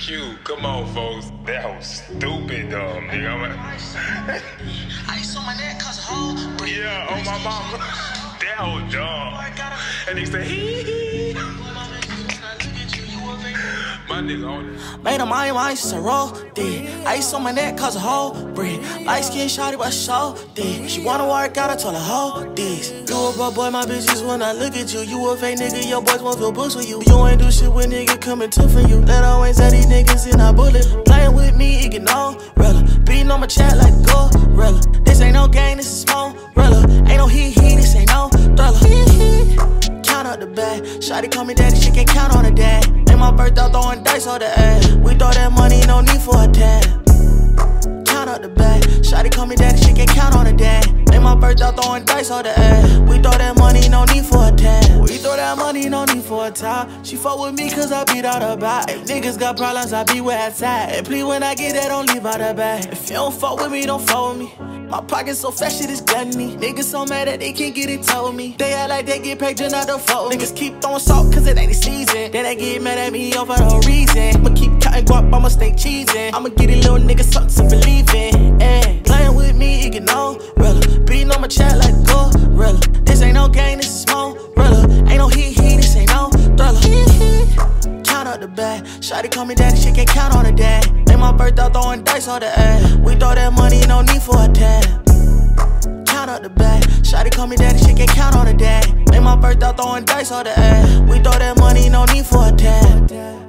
Q, come on, folks. That was stupid, dumb, nigga. I'm like, Ice on my neck cause whole yeah, oh my mama. That was dumb. And he said, hee hee. Made a mind ice and roll dead. Ice on my neck cause a whole brick. Light skin shawty but so dead. She wanna work out, I told her hold this. You a bro boy, my bitches when I look at you. You a fake nigga, your boys won't feel books with you. You ain't do shit when nigga coming to for you. Let always have these niggas in our bullet. Playing with me, it get rella. Beating on my chat like gorilla. This ain't no game, this is small bag. Shotty call me daddy, she can count on a dad. Ain't my birthday, throwing dice on the ass. We throw that money, no need for a tab. Count up the bag. Shotty call me daddy, My birthday, throwing dice on the ass. We throw that money, no need for a tab. We throw that money, no need for a tie. She fuck with me cause I beat out her back. If niggas got problems, I be where it's at. And please, when I get that, don't leave out her bag. If you don't fuck with me, don't fuck with me. My pockets so fat, shit is gluttony. Niggas so mad that they can't get it told me. They act like they get paid just not to fuck. Niggas keep throwing salt cause it ain't the season. Then they get mad at me over no reason. I'ma keep cutting guap, I'ma stay cheesing. I'ma get a little nigga something Shotty call me daddy, she can't count on a dad. Ain't my birthday, throwing dice on the ass. We throw that money, no need for a tab. Count up the bag. Shotty call me daddy, she can't count on her dad. Ain't my birthday, throwing dice on the ass. We throw that money, no need for a tab.